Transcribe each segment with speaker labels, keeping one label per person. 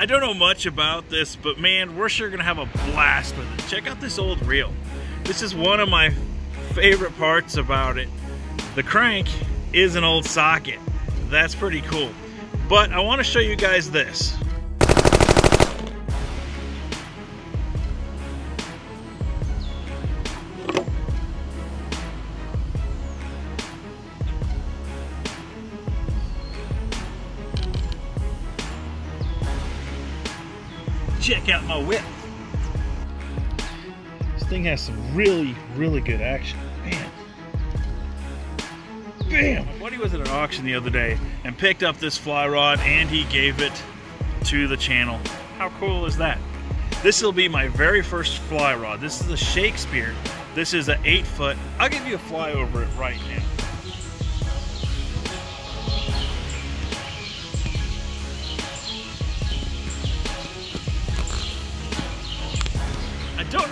Speaker 1: I don't know much about this, but man, we're sure gonna have a blast with it. Check out this old reel. This is one of my favorite parts about it. The crank is an old socket. That's pretty cool. But I wanna show you guys this. Check out my whip. This thing has some really, really good action. Man. Bam! My buddy was at an auction the other day and picked up this fly rod and he gave it to the channel. How cool is that? This will be my very first fly rod. This is a Shakespeare. This is an eight foot. I'll give you a fly over it right now.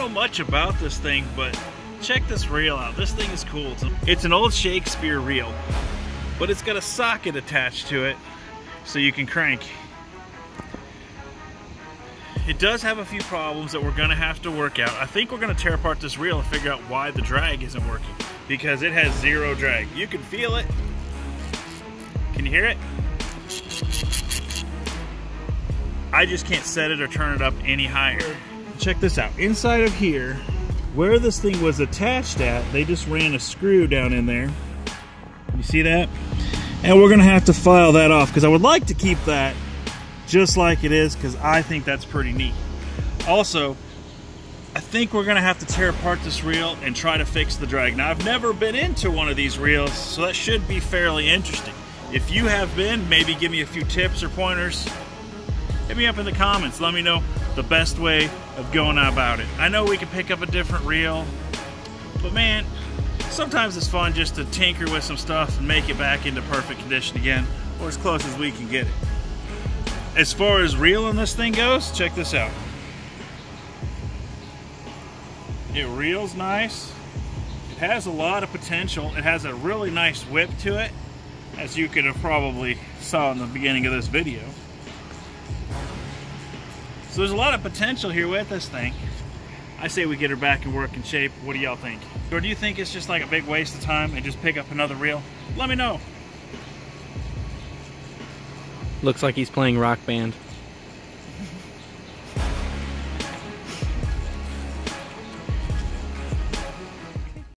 Speaker 1: Much about this thing, but check this reel out. This thing is cool. It's an old Shakespeare reel, but it's got a socket attached to it so you can crank. It does have a few problems that we're gonna have to work out. I think we're gonna tear apart this reel and figure out why the drag isn't working because it has zero drag. You can feel it. Can you hear it? I just can't set it or turn it up any higher check this out. Inside of here, where this thing was attached at, they just ran a screw down in there. You see that? And we're gonna have to file that off because I would like to keep that just like it is because I think that's pretty neat. Also, I think we're gonna have to tear apart this reel and try to fix the drag. Now, I've never been into one of these reels, so that should be fairly interesting. If you have been, maybe give me a few tips or pointers. Hit me up in the comments. Let me know the best way of going about it. I know we can pick up a different reel, but man, sometimes it's fun just to tinker with some stuff and make it back into perfect condition again, or as close as we can get it. As far as reeling this thing goes, check this out. It reels nice. It has a lot of potential. It has a really nice whip to it, as you could have probably saw in the beginning of this video. So there's a lot of potential here with this thing. I say we get her back in working shape. What do y'all think? Or do you think it's just like a big waste of time and just pick up another reel? Let me know.
Speaker 2: Looks like he's playing rock band.